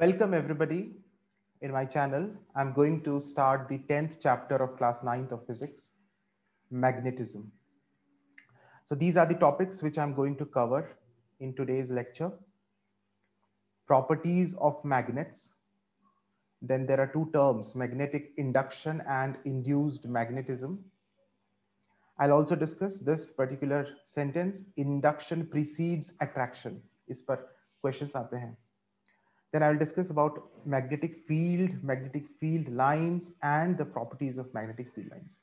Welcome everybody in my channel. I'm going to start the 10th chapter of class 9th of physics, magnetism. So these are the topics which I'm going to cover in today's lecture. Properties of magnets. Then there are two terms, magnetic induction and induced magnetism. I'll also discuss this particular sentence, induction precedes attraction. Is per questions aate hain. Then I'll discuss about magnetic field, magnetic field lines, and the properties of magnetic field lines.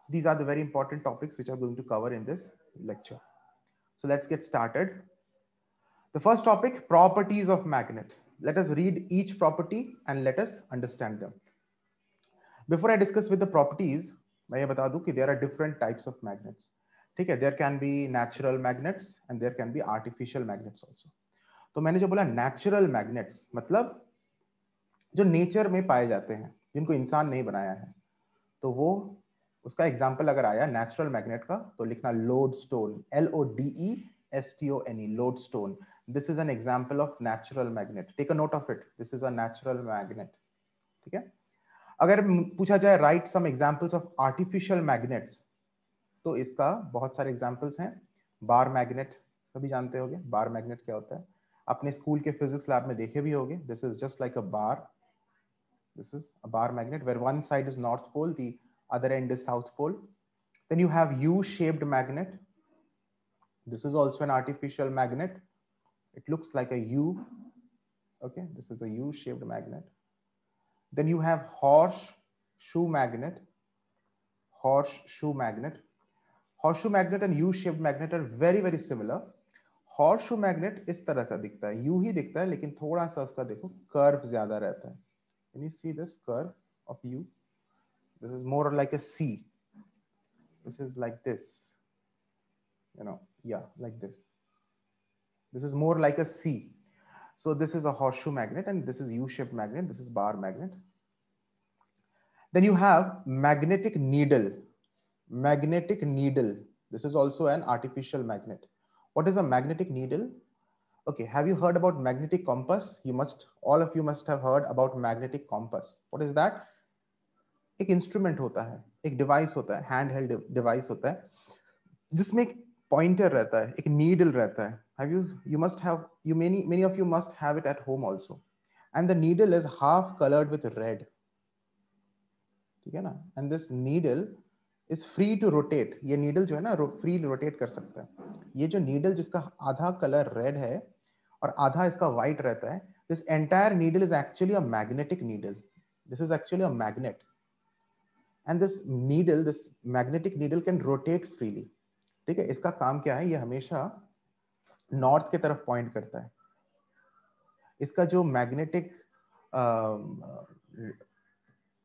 So these are the very important topics which I'm going to cover in this lecture. So let's get started. The first topic, properties of magnet. Let us read each property and let us understand them. Before I discuss with the properties, मैं ये बता दूं कि there are different types of magnets. ठीक है, there can be natural magnets and there can be artificial magnets also. तो मैंने जो बोला नेचुरल मैग्नेट्स मतलब जो नेचर में पाए जाते हैं, जिनको इंसान नहीं बनाया है तो वो उसका एग्ज़ाम्पल अगर आया नेचुरल मैग्नेट का तो लिखना lodestone L O D E S T O N E lodestone this is an example of natural magnet take a note of it this is a natural magnet ठीक है? अगर पूछा जाए write some examples of artificial magnets तो इसका बहुत सारे examples हैं। बार मैग्नेट सभी जानते होंगे बार मैग्नेट क्या होता है? अपने स्कूल के फिजिक्स लैब में देखे भी होंगे। This is just like a bar this is a bar magnet where one side is north pole the other end is south pole then you have U shaped magnet this is also an artificial magnet it looks like a U okay this is U shaped magnet then you have horseshoe magnet horseshoe magnet horseshoe magnet and U shaped magnet are very very similar horseshoe magnet इस तरह का दिखता है you ही दिखता है लेकिन थोड़ा सा उसका देखो कर्व ज़्यादा रहता है Can you see this curve of U? This is more like a C. This is like this. You know, yeah, like this. This is more like a C. So this is a horseshoe magnet and this is U-shaped magnet. This is bar magnet. Then you have magnetic needle. Magnetic needle. This is also an artificial magnet. What is a magnetic needle? Okay, have you heard about magnetic compass? You must, all of you must have heard about magnetic compass. What is that? एक instrument होता है एक device होता है hand held device होता है जिसमें एक पॉइंटर रहता है एक नीडल रहता है have you you must have you many many of you must have it at home also and the needle is half colored with red ठीक है ना and this needle is free to rotate ये needle जो है ना free rotate कर सकता है। ये जो नीडल जिसका आधा कलर रेड है और आधा इसका व्हाइट रहता है this entire needle is actually a magnetic needle this is actually a magnet and this needle this magnetic needle can rotate freely ठीक है? इसका काम क्या है? ये हमेशा नॉर्थ की तरफ़ पॉइंट करता है। इसका जो मैग्नेटिक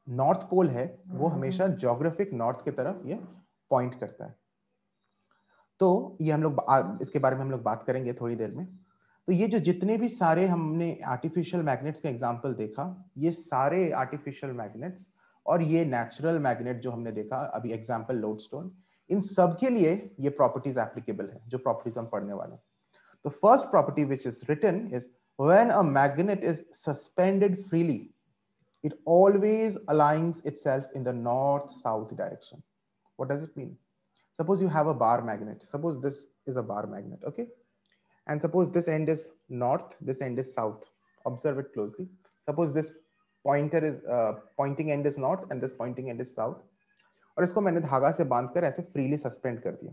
नॉर्थ पोल है वो हमेशा जोग्राफिक नॉर्थ की तरफ़ ये पॉइंट करता है। तो ये हम लोग इसके बारे में हम लोग बात करेंगे थोड़ी देर में। तो ये जो जितने भी सारे हमने आर्टिफिशियल मैग्नेट्स का एग्जांपल देखा ये सारे आर्टिफिशियल मैग्नेट्स और ये नेचुरल मैग्नेट जो हमने देखा अभी एग्जांपल लोडस्टोन इन सब के लिए ये प्रॉपर्टीज़ एप्लीकेबल है जो प्रॉपर्टीज़ हम पढ़ने वाले तो first property which is written is when a magnet is suspended freely it always aligns itself in the north south direction what does it mean suppose you have a bar magnet suppose this is a bar magnet okay and suppose this end is north this end is south observe it closely suppose this pointer is uh, pointing end is north and this pointing end is south और इसको मैंने धागा से बांधकर ऐसे freely suspend कर दिया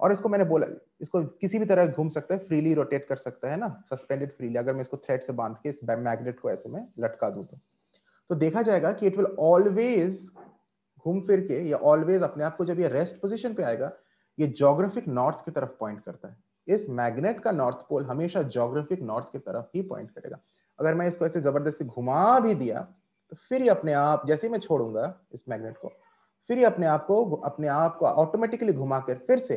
और इसको मैंने बोला इसको किसी भी तरह घूम सकता है फ्रीली रोटेट कर सकता है ना सस्पेंडेड फ्रीली अगर मैं इसको थ्रेड से बाँध के इस मैग्नेट को ऐसे में लटका दूँ तो तो देखा जाएगा कि इट विल ऑलवेज घूम फिर के या ऑलवेज अपने आप को जब ये रेस्ट पोजीशन पे आएगा, ये जोग्राफिक नॉर्थ की तरफ़ पॉइंट करता है। इस मैग्नेट का नॉर्थ पोल हमेशा जोग्राफिक नॉर्थ की तरफ़ ही पॉइंट करेगा। अगर मैं इसको ऐसे ज़बरदस्ती घुमा भी दिया तो फिर ये अपने आप, जैसे ही मैं छोड़ूँगा इस मैग्नेट को, फिर ये अपने आप को, अपने आप को ऑटोमेटिकली घुमा कर फिर से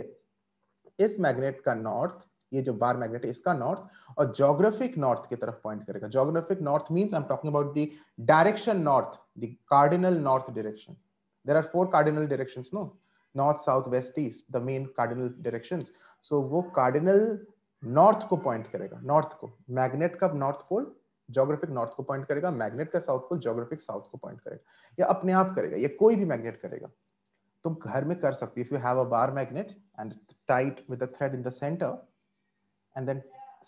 इस मैग्नेट का नॉर्थ ये जो बार मैग्नेट है, इसका नॉर्थ और जोग्राफिक नॉर्थ की तरफ़ पॉइंट करेगा। Geographic north means I am talking about the direction north the cardinal north direction there are four cardinal directions no north south west east the main cardinal directions so वो cardinal north को point करेगा north को। Magnet का north pole geographic north को point करेगा magnet का south pole geographic south को point करेगा। या अपने आप करेगा, या कोई भी मैग्नेट करेगा। तुम घर में कर सकती if you have a bar magnet and tight with the thread in the center and then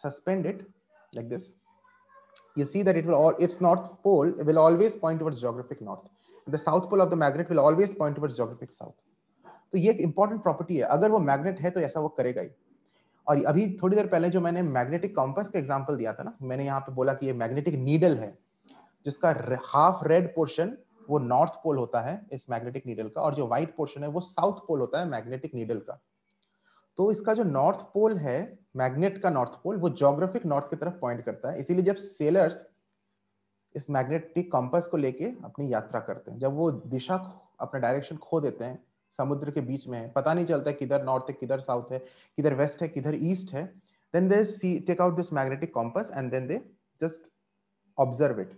suspend it like this. You see that it will all, its north pole will always point towards geographic north. The south pole of the magnet will always point towards geographic south. तो ये एक important property है। अगर वो magnet है तो ऐसा वो करेगा ही। और अभी थोड़ी देर पहले जो मैंने मैग्नेटिक कॉम्पस का एग्जांपल दिया था ना, मैंने यहाँ पे बोला कि ये मैग्नेटिक नीडल है, जिसका हाफ़ रेड पोर्शन वो नॉर्थ पोल होता है इस मैग्नेटिक नीडल का, और जो व्हाइट पोर्शन है वो साउथ पोल होता है मैग्नेटिक नीडल का। तो इसका जो नॉर्थ पोल है मैग्नेट का नॉर्थ पोल वो जोग्राफिक नॉर्थ की तरफ़ पॉइंट करता है। इसीलिए जब सेलर्स इस मैग्नेटिक कंपास को लेके अपनी यात्रा करते हैं, जब वो दिशा अपना डायरेक्शन खो देते हैं, समुद्र के बीच में है पता नहीं चलता किधर नॉर्थ है, किधर साउथ है, किधर वेस्ट है, किधर ईस्ट है then they see take out this magnetic compass and then they just observe it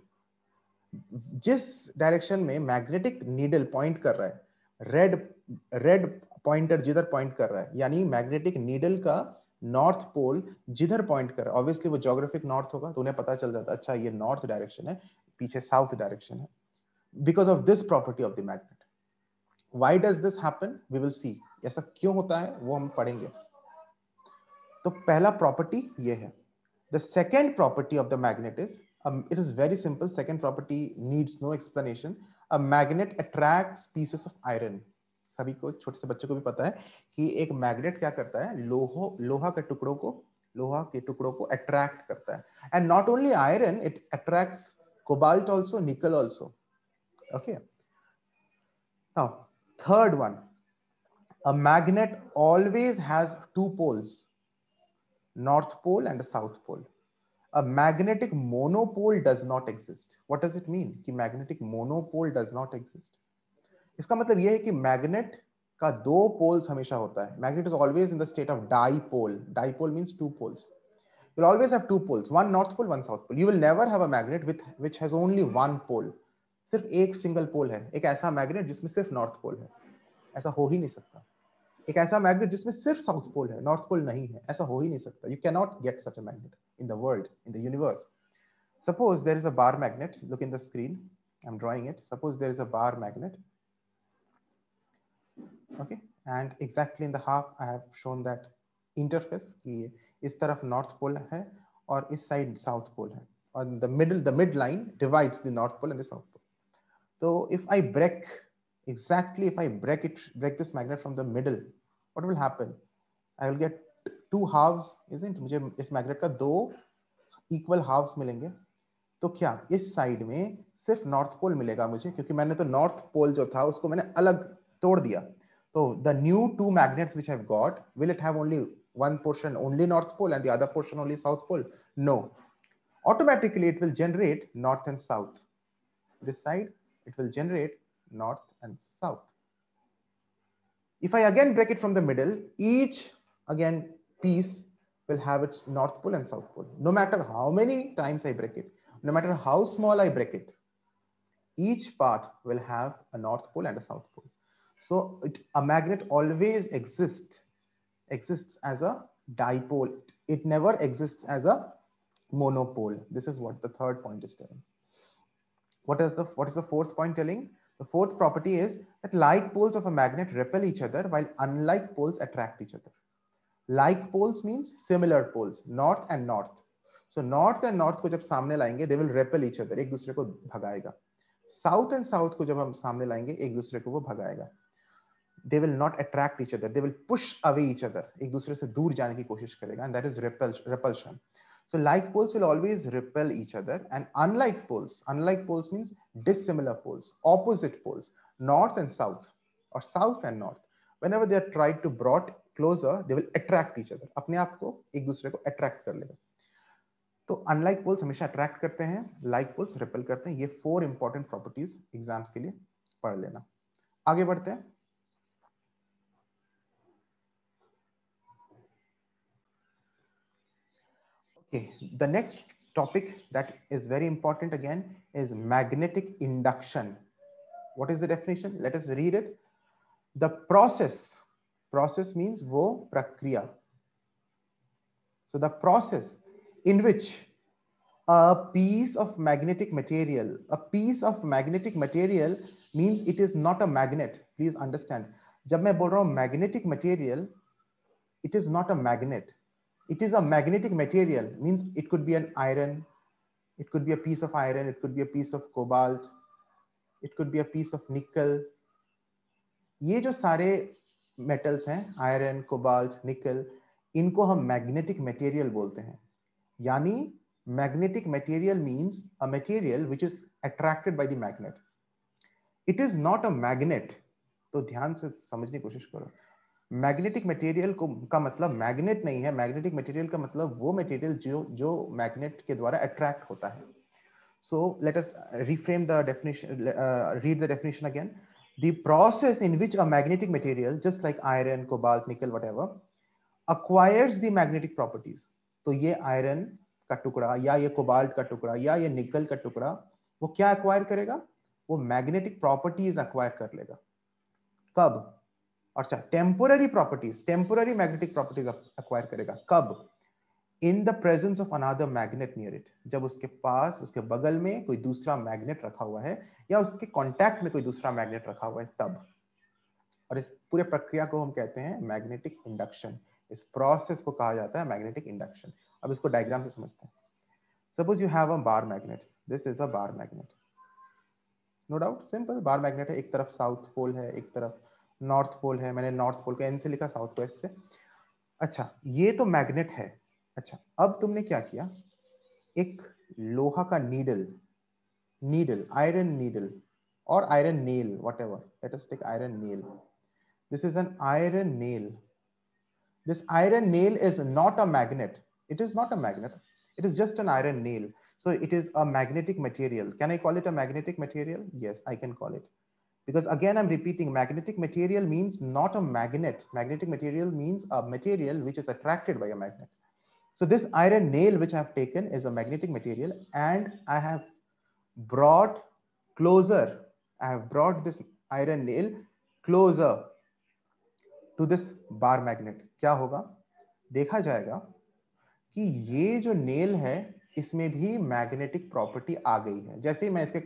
जिस डायरेक्शन में मैग्नेटिक नीडल पॉइंट कर रहा है रेड रेड पॉइंटर जिधर पॉइंट कर रहा है, यानी मैग्नेटिक नीडल का नॉर्थ पोल जिधर पॉइंट कर ऑब्वियसली वो जोग्राफिक नॉर्थ होगा तो उन्हें पता चल जाता अच्छा ये नॉर्थ डायरेक्शन है, पीछे साउथ डायरेक्शन है। Because of this property of the magnet why does this happen we will see ऐसा क्यों होता है, वो हम पढ़ेंगे। तो पहला प्रॉपर्टी ये है। The second property of the magnet is it is very simple second property needs no explanation a magnet attracts pieces of iron सभी को, छोटे से बच्चों को भी पता है कि एक मैग्नेट क्या करता है? लोहो, लोहा के टुकड़ों को, लोहा के टुकड़ों को अट्रैक्ट करता है। And not only iron it attract cobalt also nickel also okay third one a magnet always has two poles north pole and south pole a magnetic monopole does not exist what does it mean कि magnetic monopole does not exist इसका मतलब यह है कि magnet का दो poles हमेशा होता है magnet is always in the state of dipole dipole means two poles you'll always have two poles one north pole one south pole you will never have a magnet with which has only one pole सिर्फ़ एक single pole है एक ऐसा magnet जिसमें सिर्फ़ north pole है ऐसा हो ही नहीं सकता एक ऐसा मैग्नेट जिसमें सिर्फ़ साउथ पोल है नॉर्थ पोल नहीं है ऐसा हो ही नहीं सकता you can not get such a magnet in the world in the universe suppose there is a bar magnet look in the screen i'm drawing it suppose there is a bar magnet okay and exactly in the half i have shown that interface ki is taraf north pole hai इस side south pole है और the middle the mid line divides the north pole and the south pole तो if I break exactly if i break it break this magnet from the middle what will happen i will get two halves isn't मुझे इस magnet का दो equal halves मिलेंगे तो क्या इस side में सिर्फ़ नॉर्थ पोल मिलेगा मुझे क्योंकि मैंने तो नॉर्थ पोल जो था उसको मैंने अलग तोड़ दिया So the new two magnets which I've got, will it have only one portion only north pole and the other portion only south pole? No. Automatically it will generate north and south. This side, it will generate north and south. If I again break it from the middle, each again piece will have its north pole and south pole. No matter how many times I break it, no matter how small I break it, each part will have a north pole and a south pole. So it, a magnet always exists, exists as a dipole. It never exists as a monopole. This is what the third point is telling. What is the, what is the fourth point telling? The fourth property is that like poles of a magnet repel each other while unlike poles attract each other. Like poles means similar poles, north and north. So north and north को जब सामने लाएंगे, they will repel each other. एक दूसरे को भगाएगा. South and south को जब हम सामने लाएंगे, एक दूसरे को वो भगाएगा. they will not attract each other they will push away each other एक दूसरे से दूर जाने की कोशिश करेगा and that is repulsion so like poles will always repel each other and unlike poles unlike poles means dissimilar poles opposite poles north and south और south and north when they are tried to brought closer they will attract each other अपने आप को एक दूसरे को attract कर लेगा। तो अनलाइक पोल्स हमेशा अट्रैक्ट करते हैं लाइक पोल्स रिपेल करते हैं। ये फोर इंपॉर्टेंट प्रॉपर्टीज़ एग्ज़ाम्स के लिए पढ़ लेना। आगे बढ़ते हैं। Okay, the next topic that is very important again is magnetic induction. What is the definition? Let us read it. The process, process means wo prakriya. So the process in which a piece of magnetic material a piece of magnetic material means it is not a magnet please understand जब मैं बोल रहा हूँ magnetic material it is not a magnet It is a magnetic material means it could be an iron it could be a piece of iron it could be a piece of cobalt it could be a piece of nickel ये जो सारे metals हैं iron cobalt निकल इनको हम magnetic material बोलते हैं यानी magnetic material means a material which is attracted by the magnet it is not a magnet तो ध्यान से समझने की कोशिश करो मैग्नेटिक मटेरियल को, का मतलब मैग्नेट नहीं है। मैग्नेटिक मटेरियल का मतलब वो मटेरियल जो जो मैग्नेट के द्वारा अट्रैक्ट होता है। So let us reframe the definition read the definition again the process in which a magnetic material, just like iron, cobalt, nickel, whatever, acquires the magnetic properties. तो ये आयरन का टुकड़ा, या ये कोबाल्ट का टुकड़ा, या ये निकल का टुकड़ा, वो क्या अक्वायर करेगा? वो मैग्नेटिक प्रॉपर्टीज़ अक्वायर कर लेगा। कब? अच्छा temporary properties temporary magnetic properties acquire करेगा। कब? In the presence of another magnet near it जब उसके पास, उसके बगल में कोई दूसरा मैग्नेट रखा हुआ है, या उसके कांटेक्ट में कोई दूसरा मैग्नेट रखा हुआ है, तब। और इस पूरे प्रक्रिया को हम कहते हैं मैग्नेटिक इंडक्शन इस प्रोसेस को कहा जाता है मैग्नेटिक इंडक्शन अब इसको डायग्राम से समझते हैं। Suppose you have a bar magnet this is a bar magnet no doubt simple bar magnet है। एक तरफ़ साउथ पोल है, एक तरफ़ नॉर्थ पोल है मैंने नॉर्थ पोल को एन से लिखा साउथ वेस्ट से अच्छा ये तो मैग्नेट है अच्छा अब तुमने क्या किया एक लोहा का नीडल नीडल आयरन नीडल और iron nail whatever let us take iron nail this is an iron nail this iron nail is not a magnet it is not a magnet it is just an iron nail so it is a magnetic material can i call it a magnetic material yes i can call it because again i'm repeating magnetic material means not a magnet magnetic material means a material which is attracted by a magnet so this iron nail which I have taken is a magnetic material and I have brought closer, I have brought this iron nail closer to this bar magnet. क्या होगा देखा जाएगा कि ये जो nail है इसमें भी मैग्नेटिक प्रॉपर्टी आ गई है जैसे ही मैं इसके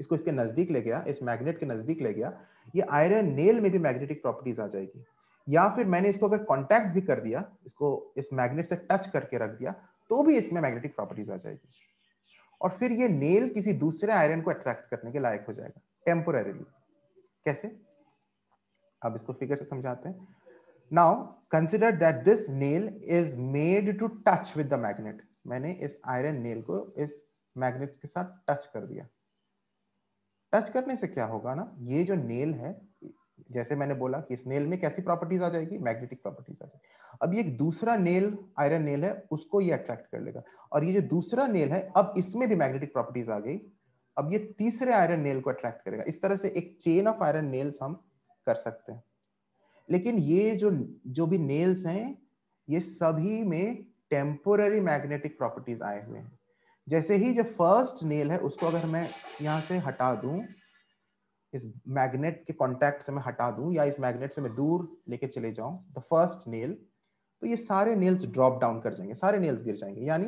इसको इसके नज़दीक ले गया, इस मैग्नेट के नज़दीक ले गया, ये आयरन नेल में भी मैग्नेटिक प्रॉपर्टीज़ आ जाएगी। या फिर मैंने इसको अगर कांटेक्ट भी कर दिया, इसको इस मैग्नेट से टच करके रख दिया तो भी इसमें मैग्नेटिक प्रॉपर्टीज़ आ जाएगी। और फिर ये नेल किसी दूसरे आयरन को अट्रैक्ट करने के लायक हो जाएगा टेम्पोररीली कैसे? अब इसको फिगर से समझाते हैं। Now consider that this nail is made to touch with the magnet मैंने इस आयरन नेल को इस मैग्नेट के साथ टच कर दिया। टच करने से क्या होगा ना, ये जो नेल है, जैसे मैंने बोला कि इस नेल में कैसी प्रॉपर्टीज़ आ जाएगी? मैग्नेटिक प्रॉपर्टीज़ आ जाएगी। अब ये एक दूसरा नेल आयरन नेल है, उसको ये अट्रैक्ट कर लेगा। और ये जो दूसरा नेल है, अब इसमें भी मैग्नेटिक प्रॉपर्टीज़ आ गई। अब ये तीसरे आयरन नेल को अट्रैक्ट करेगा। इस तरह से एक चेन ऑफ़ आयरन नेल्स हम कर सकते हैं। लेकिन ये जो जो भी नेल्स हैं, ये सभी में टेम्पोररी मैग्नेटिक प्रॉपर्टीज़ आए हुए हैं। जैसे ही जो फ़र्स्ट नेल है, उसको अगर मैं यहाँ से हटा दूँ, इस मैग्नेट के कांटेक्ट से मैं हटा दूँ, या इस मैग्नेट से मैं दूर लेके चले जाऊँ द फ़र्स्ट नेल तो ये सारे नेल्स ड्रॉप डाउन कर जाएँगे, सारे नेल्स गिर जाएँगे। यानी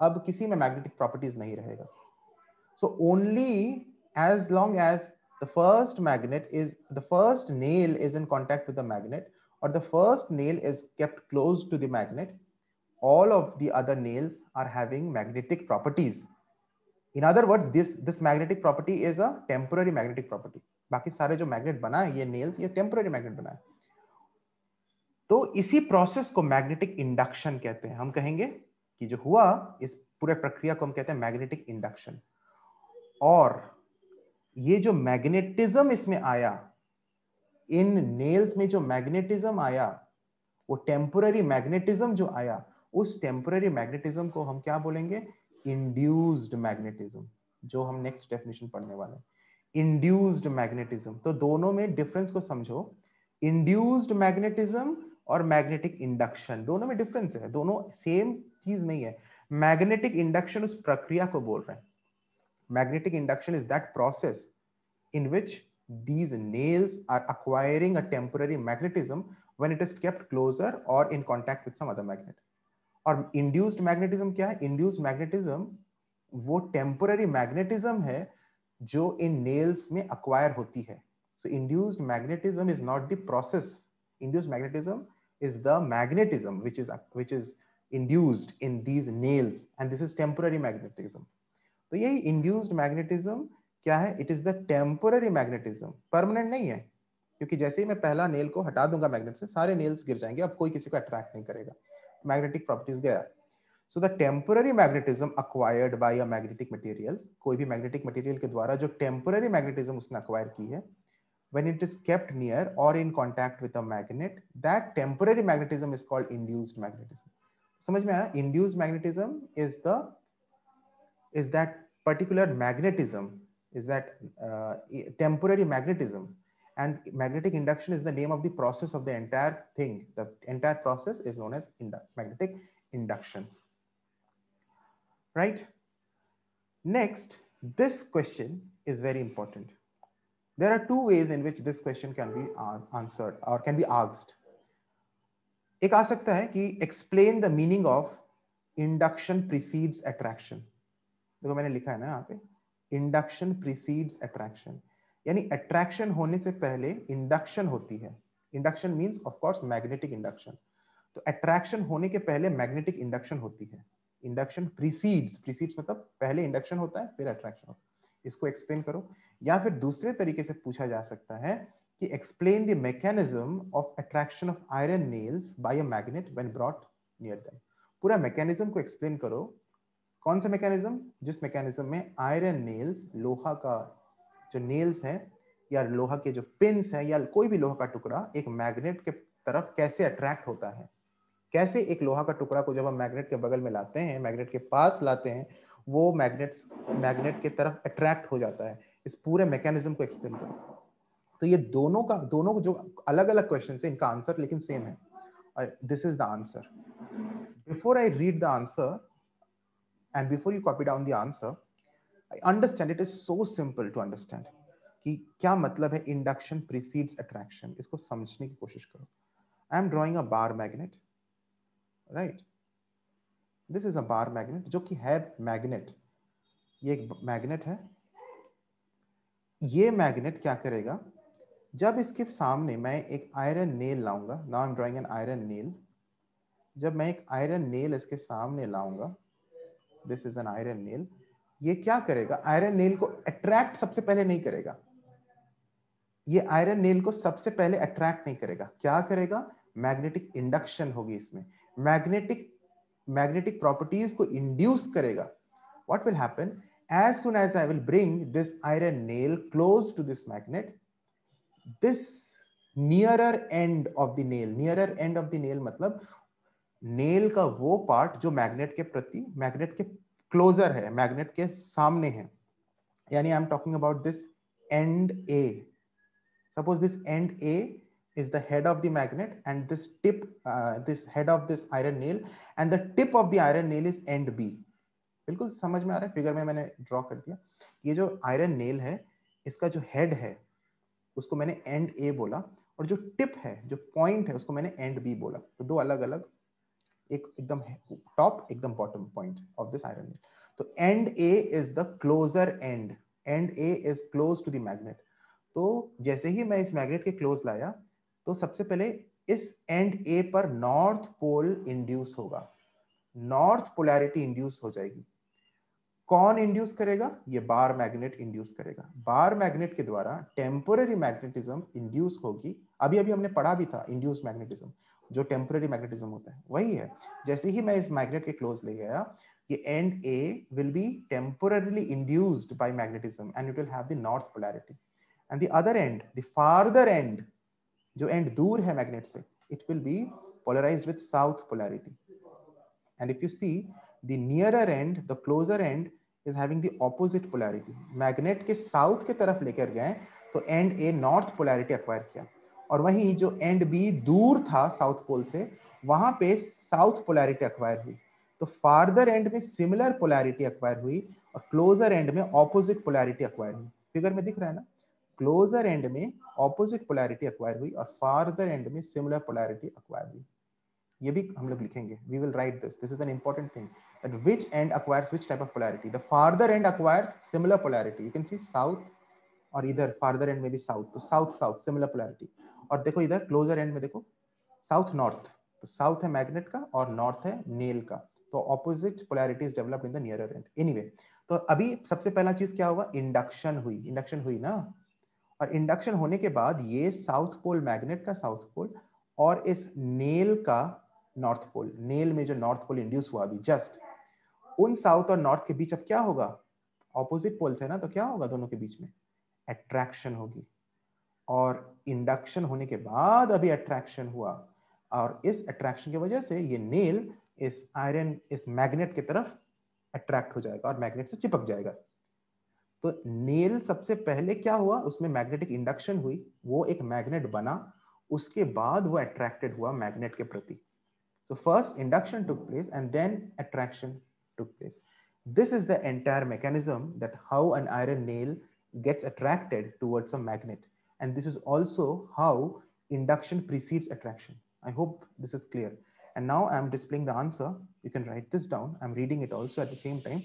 अब किसी में मैग्नेटिक प्रॉपर्टीज़ नहीं रहेगा। So only as long as the first magnet is the first nail is in contact with the magnet और the first nail is kept close to the magnet all of the other nails are having magnetic properties. In other words this this magnetic property is a temporary magnetic property बाकी सारे जो magnet बना है ये nails ये temporary magnet बना है तो इसी प्रोसेस को मैग्नेटिक इंडक्शन कहते हैं। हम कहेंगे कि जो हुआ, इस पूरे प्रक्रिया को हम कहते हैं मैग्नेटिक इंडक्शन और ये जो मैग्नेटिज्म इसमें आया, इन नेल्स में जो मैग्नेटिज्म आया, वो टेम्पररी मैग्नेटिज्म जो आया उस टेम्पररी मैग्नेटिज्म को हम क्या बोलेंगे? इंड्यूस्ड मैग्नेटिज्म जो हम नेक्स्ट डेफिनेशन पढ़ने वाले हैं। इंड्यूस्ड मैग्नेटिज्म तो दोनों में डिफरेंस को समझो। इंड्यूस्ड मैग्नेटिज्म और मैग्नेटिक इंडक्शन दोनों में डिफरेंस है, दोनों सेम चीज़ नहीं है। मैग्नेटिक इंडक्शन उस प्रक्रिया को बोल रहे हैं। Magnetic induction is that process in which these nails are acquiring a temporary magnetism when it is kept closer or in contact with some other magnet और इंड्यूस्ड मैग्नेटिज्म क्या है? इंड्यूस्ड मैग्नेटिज्म वो टेम्पोररी मैग्नेटिज्म है जो इन nails में acquire होती है। So induced magnetism is not the process induced magnetism is the magnetism which is which is induced in these nails, and this is temporary magnetism. तो यही induced magnetism क्या है? It is the temporary magnetism permanent नहीं है, क्योंकि जैसे ही मैं पहला नेल को हटा दूँगा मैग्नेट से, सारे नेल्स गिर जाएँगे, अब कोई किसी को अट्रैक्ट नहीं करेगा। मैग्नेटिक प्रॉपर्टीज़ गया so the temporary magnetism acquired by a magnetic material कोई भी मैग्नेटिक मटेरियल के द्वारा जो टेम्पोररी मैग्नेटिज्म उसने अक्वायर की है when it is kept near or in contact with a magnet that temporary magnetism is called induced magnetism समझ में आया induced magnetism is the is that particular magnetism is that uh, temporary magnetism and magnetic induction is the name of the process of the entire thing the entire process is known as indu magnetic induction right next this question is very important there are two ways in which this question can be answered or can be asked एक आ सकता है कि explain the meaning of induction precedes attraction देखो मैंने लिखा है ना यहाँ पे इंडक्शन प्रीसीड्स अट्रैक्शन यानी अट्रैक्शन होने से पहले इंडक्शन होती है। Induction means of course magnetic induction तो अट्रैक्शन होने के पहले मैग्नेटिक इंडक्शन होती है। इंडक्शन प्रीसीड्स प्रीसीड्स मतलब पहले इंडक्शन होता है, फिर अट्रैक्शन होता है। इसको एक्सप्लेन करो। या फिर दूसरे तरीके से पूछा जा सकता है कि explain the mechanism of attraction of iron nails by a magnet when brought near them पूरा मैकेनिज्म को एक्सप्लेन करो। कौन सा मैकेनिज्म जिस मैकेनिज्म में आयरन नेल्स लोहा का जो नेल्स हैं या लोहा के जो पिंस हैं या कोई भी लोहा का टुकड़ा एक मैग्नेट के तरफ़ कैसे अट्रैक्ट होता है? कैसे एक लोहा का टुकड़ा को जब हम मैग्नेट के बगल में लाते हैं मैग्नेट के पास लाते हैं, वो मैग्नेट मैग्नेट के तरफ़ अट्रैक्ट हो जाता है? इस पूरे मैकेनिज्म को एक्सप्लेन करो। तो ये दोनों का, दोनों जो अलग अलग क्वेश्चन है इनका आंसर लेकिन सेम है। और this is the answer before I read the answer and before you copy down the answer understand. It is so simple to understand कि क्या मतलब है इंडक्शन प्रीसीड्स अट्रैक्शन इसको समझने की कोशिश करो। I am drawing a bar magnet right this is a bar magnet जो कि है मैग्नेट ये एक मैग्नेट है। ये मैग्नेट क्या करेगा? जब इसके सामने मैं एक आयरन नेल लाऊँगा now I am drawing an iron nail जब मैं एक आयरन नेल इसके सामने लाऊँगा this is an iron nail ये क्या करेगा? आयरन नेल को अट्रैक्ट सबसे पहले नहीं करेगा। ये आयरन नेल को सबसे पहले अट्रैक्ट नहीं करेगा। क्या करेगा? मैग्नेटिक इंडक्शन होगी इसमें। मैग्नेटिक मैग्नेटिक प्रॉपर्टीज़ को इंड्यूस करेगा। What will happen? As soon as i will bring this iron nail close to this magnet, this nearer end of the nail, nearer end of the nail मतलब nail का वो part जो magnet के प्रति magnet के closure है magnet के सामने है। यानी I am talking about this end A suppose this end A is the head of the magnet and this tip uh, this head of this iron nail and the tip of the iron nail is end b. बिल्कुल समझ में आ रहा है? Figure में मैंने draw कर दिया। ये जो आयरन नेल है इसका जो हेड है उसको मैंने एंड ए बोला और जो टिप है जो पॉइंट है उसको मैंने एंड बी बोला। तो दो अलग अलग एक एकदम टॉप एकदम bottom point of this iron तो end A is the closer end end A is close to the magnet तो जैसे ही मैं इस मैग्नेट के क्लोज लाया तो सबसे पहले इस एंड ए पर नॉर्थ पोल इंड्यूस होगा। नॉर्थ पोलैरिटी इंड्यूस हो जाएगी। कौन इंड्यूस करेगा? ये बार मैग्नेट इंड्यूस करेगा। बार मैग्नेट के द्वारा टेम्पोररी मैग्नेटिज्म इंड्यूस होगी। अभी अभी हमने पढ़ा भी था इंड्यूस मैग्नेटिज्म जो टेम्पररी मैग्नेटिज्म होता है, वही है। जैसे ही मैं इस मैग्नेट के क्लोज ले गया, ये end A will be temporarily induced by magnetism and it will have the north polarity and the other end the farther end जो एंड दूर है मैग्नेट से it will be polarise with south polarity and if you see the nearer end the closer end is having the opposite polarity magnet के south के तरफ़ लेकर गए तो end A north polarity acquire किया। और वहीं जो एंड बी दूर था साउथ पोल से, वहाँ पे साउथ पोलैरिटी अक्वायर हुई। तो फार्दर एंड में सिमिलर पोलैरिटी अक्वायर हुई और क्लोजर एंड में ऑपोजिट पोलैरिटी अक्वायर हुई। फिगर में दिख रहा है ना? क्लोजर एंड में ऑपोजिट पोलैरिटी अक्वायर हुई और फार्दर एंड में सिमिलर पोलैरिटी अक्वायर हुई। ये भी हम लोग लिखेंगे। We will write this this is an important thing that which end acquires which type of polarity? The farther end acquires similar polarity. You can see south और इधर farther end में भी south तो south south, similar polarity और देखो इधर closure end में देखो साउथ नॉर्थ तो south है magnet का और नॉर्थ है nail का तो polarity is developed in the nearer end. Anyway तो अभी सबसे पहला चीज़ क्या हुआ? इंडक्शन हुई इंडक्शन हुई ना? और इंडक्शन होने के बाद ये साउथ पोल मैग्नेट का साउथ पोल और इस नेल का नॉर्थ पोल नेल में जो नॉर्थ पोल इंड्यूस हुआ अभी जस्ट उन साउथ और नॉर्थ के बीच अब क्या होगा? ऑपोजिट पोल्स है ना तो क्या होगा दोनों के बीच में? अट्रैक्शन होगी। और इंडक्शन होने के बाद अभी अट्रैक्शन हुआ। और इस अट्रैक्शन की वजह से ये नेल इस आयरन इस मैग्नेट की तरफ़ अट्रैक्ट हो जाएगा और मैग्नेट से चिपक जाएगा। तो नेल सबसे पहले क्या हुआ? उसमें मैग्नेटिक इंडक्शन हुई, वो एक मैग्नेट बना, उसके बाद वो अट्रैक्टेड हुआ मैग्नेट के प्रति। So first induction took place and then attraction took place. This is the entire mechanism that how an iron nail gets attracted towards a magnet. and this is also how induction precedes attraction i hope this is clear and now i'm displaying the answer you can write this down i'm reading it also at the same time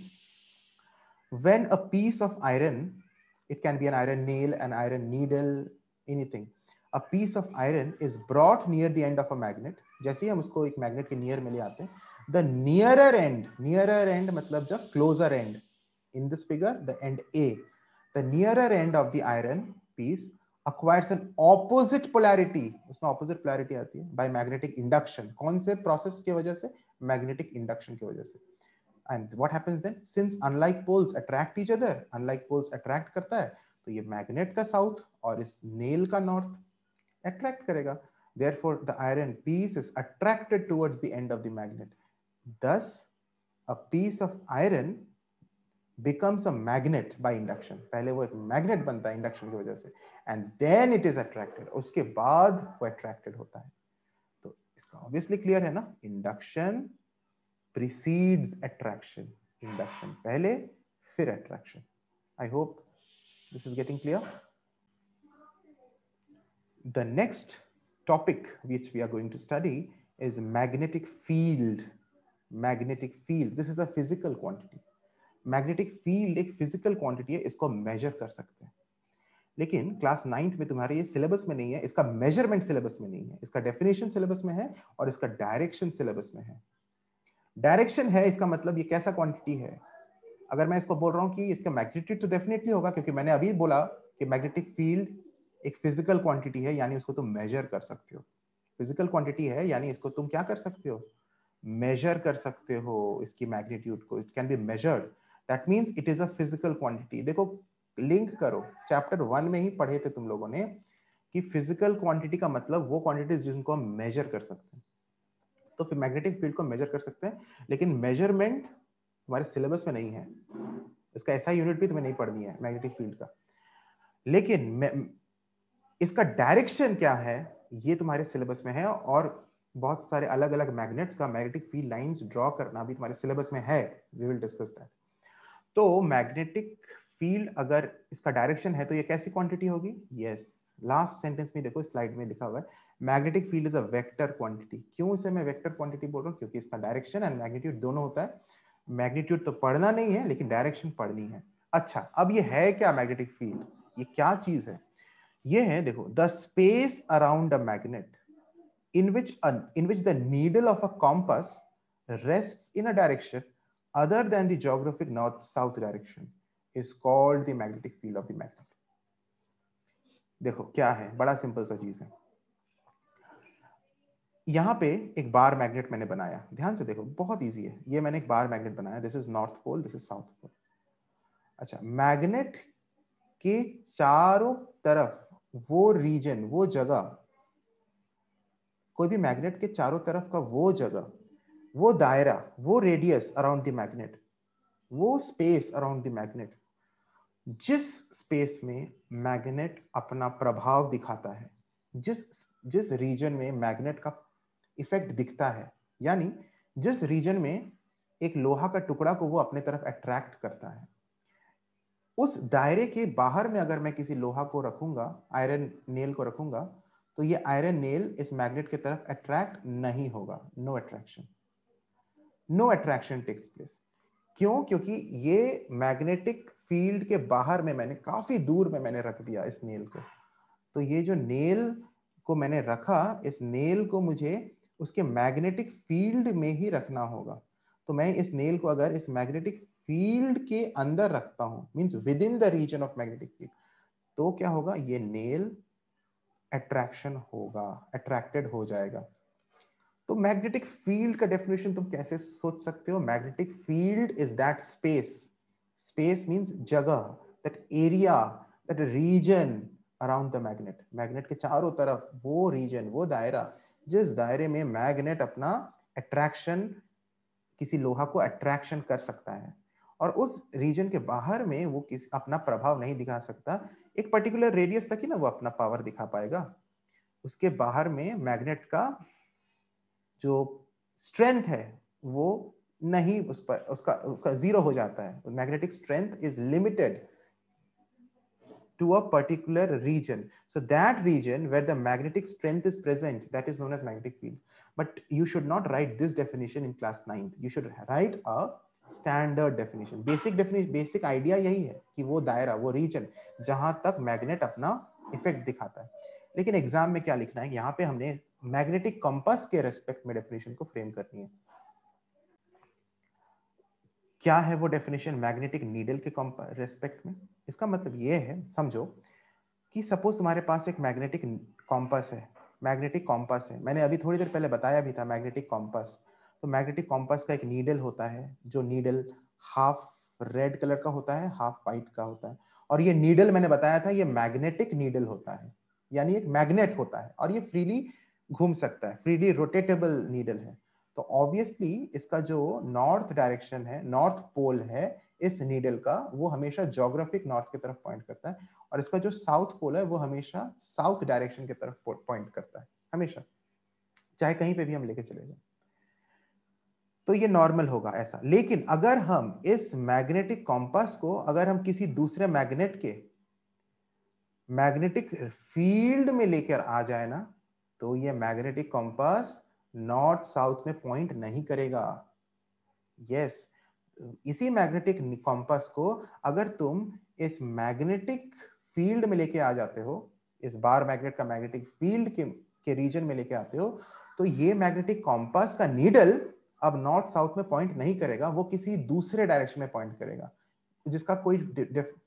when a piece of iron, it can be an iron nail, an iron needle, anything. A piece of iron is brought near the end of a magnet. जैसे ही हम उसको एक magnet के near में ले आते हैं the nearer end nearer end मतलब जो closer end in this figure the end a the nearer end of the iron piece acquires an opposite polarity उसमें opposite polarity आती है by magnetic induction कौन से process की वजह से magnetic induction की वजह से and what happens then since unlike poles attract each other unlike poles attract करता है तो ये magnet का south और इस nail का north attract करेगा therefore the iron piece is attracted towards the end of the magnet thus a piece of iron becomes a magnet by induction पहले वो एक magnet बनता है induction की वजह से and then it is attracted उसके बाद वो attracted होता है तो इसका obviously clear है ना induction precedes attraction induction pehle fir attraction i hope this is getting clear the next topic which we are going to study is magnetic field magnetic field this is a physical quantity magnetic field एक physical quantity है, इसको major कर सकते हैं। लेकिन class ninth में तुम्हारे ये सिलेबस में नहीं है, इसका मेज़रमेंट सिलेबस में नहीं है। इसका डेफिनेशन सिलेबस में है और इसका डायरेक्शन सिलेबस में है। डायरेक्शन है, इसका मतलब ये कैसा क्वांटिटी है? अगर मैं इसको बोल रहा हूँ कि इसका मैग्नेट्यूड तो डेफिनेटली होगा, क्योंकि मैंने अभी बोला कि मैग्नेटिक फ़ील्ड एक फ़िज़िकल क्वांटिटी है, यानी उसको तुम मेजर कर सकते हो। फ़िज़िकल क्वांटिटी है, यानी इसको तुम क्या कर सकते हो? मेजर कर सकते हो, इसकी मैग्नीट्यूड को। It can be measured that means it is a physical quantity देखो लिंक करो। चैप्टर वन में ही पढ़े थे तुम लोगों ने कि फ़िज़िकल क्वांटिटी का मतलब वो क्वांटिटीज जिनको हम मेजर कर सकते हैं। तो फिर मैग्नेटिक फ़ील्ड को मेजर कर सकते हैं। लेकिन मेज़रमेंट हमारे सिलेबस में नहीं है। इसका ऐसा यूनिट भी तुम्हें नहीं पढ़नी है मैग्नेटिक फ़ील्ड का। लेकिन इसका डायरेक्शन क्या है, ये तुम्हारे सिलेबस में है और बहुत सारे अलग अलग मैग्नेट्स का मैग्नेटिक फ़ील्ड लाइंस ड्रॉ करना भी तुम्हारे सिलेबस में है। वी विल डिस्कस दैट तो मैग्नेटिक फ़ील्ड अगर इसका डायरेक्शन है तो ये कैसी क्वांटिटी होगी? यस लास्ट सेंटेंस में देखो स्लाइड में लिखा हुआ है magnetic field is a vector quantity क्यों इसे मैं वेक्टर क्वांटिटी बोल रहा हूँ? क्योंकि इसका डायरेक्शन एंड मैग्नीट्यूड दोनों होता है। मैग्नीट्यूड तो पढ़ना नहीं है लेकिन डायरेक्शन पढ़नी है। अच्छा अब ये है क्या मैग्नेटिक फ़ील्ड ये क्या चीज़ है? ये है देखो the space around a magnet which a, in which the needle of a compass rests in a direction other than the geographic north, south direction, is called the magnetic field of the magnet. देखो, क्या है? बड़ा simple सा चीज़ है। यहाँ पे एक bar magnet मैंने बनाया। ध्यान से देखो, बहुत इजी है। ये मैंने एक बार मैग्नेट बनाया। This is north pole this is south pole अच्छा मैग्नेट के चारों तरफ़ वो रीजन वो जगह, कोई भी मैग्नेट के चारों तरफ़ का वो जगह वो दायरा, वो रेडियस अराउंड द मैग्नेट वो स्पेस अराउंड द मैग्नेट जिस स्पेस में मैग्नेट अपना प्रभाव दिखाता है, जिस जिस रीजन में मैग्नेट का इफ़ेक्ट दिखता है, यानी जिस रीजन में एक लोहा का टुकड़ा को वो अपने तरफ़ अट्रैक्ट करता है, उस दायरे के बाहर में अगर मैं किसी लोहा को रखूँगा आयरन नेल को रखूँगा तो ये आयरन नेल इस मैग्नेट की तरफ़ अट्रैक्ट नहीं होगा no attraction no attraction takes place क्यों? क्योंकि ये मैग्नेटिक फ़ील्ड के बाहर में मैंने, काफ़ी दूर में मैंने रख दिया इस नेल को। तो ये जो नेल को मैंने रखा, इस नेल को मुझे उसके मैग्नेटिक फ़ील्ड में ही रखना होगा। तो मैं इस नेल को अगर इस मैग्नेटिक फ़ील्ड के अंदर रखता हूँ means within the region of magnetic field तो क्या होगा? ये नेल अट्रैक्शन होगा अट्रैक्टेड हो जाएगा। तो मैग्नेटिक फ़ील्ड का डेफिनेशन तुम कैसे सोच सकते हो? Magnetic field is that space space means जगह that area that region around the magnet magnet के चारों तरफ़ वो रीजन वो दायरा, जिस दायरे में मैग्नेट अपना अट्रैक्शन किसी लोहा को अट्रैक्शन कर सकता है। और उस रीजन के बाहर में वो किस, अपना प्रभाव नहीं दिखा सकता। एक पर्टिकुलर रेडियस तक ही ना वो अपना पावर दिखा पाएगा। उसके बाहर में मैग्नेट का जो स्ट्रेंथ है वो नहीं उस पर उसका, उसका ज़ीरो हो जाता है magnetic strength is limited to a particular region. So that region where the magnetic strength is present, that is known as magnetic field. But you should not write this definition in class 9th. You should write a standard definition basic definition basic idea यही है कि वो दायरा वो reason जहाँ तक magnet अपना effect दिखाता है लेकिन एग्ज़ाम में क्या लिखना है यहाँ पे हमने मैग्नेटिक कंपास के रेस्पेक्ट में डेफिनेशन को फ्रेम करनी है। क्या है वो डेफिनेशन मैग्नेटिक नीडल के रेस्पेक्ट में? इसका मतलब ये है, समझो, कि सपोज़ तुम्हारे पास एक मैग्नेटिक कॉम्पस है, मैग्नेटिक कॉम्पस है। मैंने अभी थोड़ी देर पहले बताया भी था मैग्नेटिक कॉम्पस तो मैग्नेटिक कॉम्पस का एक नीडल होता है, जो नीडल हाफ़ रेड कलर का होता है, हाफ़ व्हाइट का होता है। और ये नीडल मैंने बताया था, ये मैग्नेटिक नीडल होता है, यानी एक मैग्नेट होता है। और ये फ्रीली घूम सकता है। फ्रीली रोटेटेबल नीडल है। तो ऑब्वियसली इसका जो नॉर्थ डायरेक्शन है नॉर्थ पोल है, इस नीडल का, वो हमेशा जोग्राफिक नॉर्थ की तरफ़ पॉइंट करता है और इसका जो साउथ पोल है, वो हमेशा साउथ डायरेक्शन की तरफ़ पॉइंट करता है। हमेशा। चाहे कहीं पे भी हम लेके चले जाए। तो ये नॉर्मल होगा ऐसा। लेकिन अगर हम इस मैग्नेटिक कॉम्पास को, अगर हम किसी दूसरे मैग्नेट के मैग्नेटिक फ़ील्ड में लेकर आ जाए ना तो ये मैग्नेटिक कॉम्पास नॉर्थ साउथ में पॉइंट नहीं करेगा। यस yes, इसी मैग्नेटिक कॉम्पास को अगर तुम इस मैग्नेटिक फ़ील्ड में लेके आ जाते हो इस बार मैग्नेट का मैग्नेटिक फ़ील्ड के के रीजन में लेके आते हो तो ये मैग्नेटिक कॉम्पास का नीडल अब नॉर्थ साउथ में पॉइंट नहीं करेगा वो किसी दूसरे डायरेक्शन में पॉइंट करेगा। जिसका कोई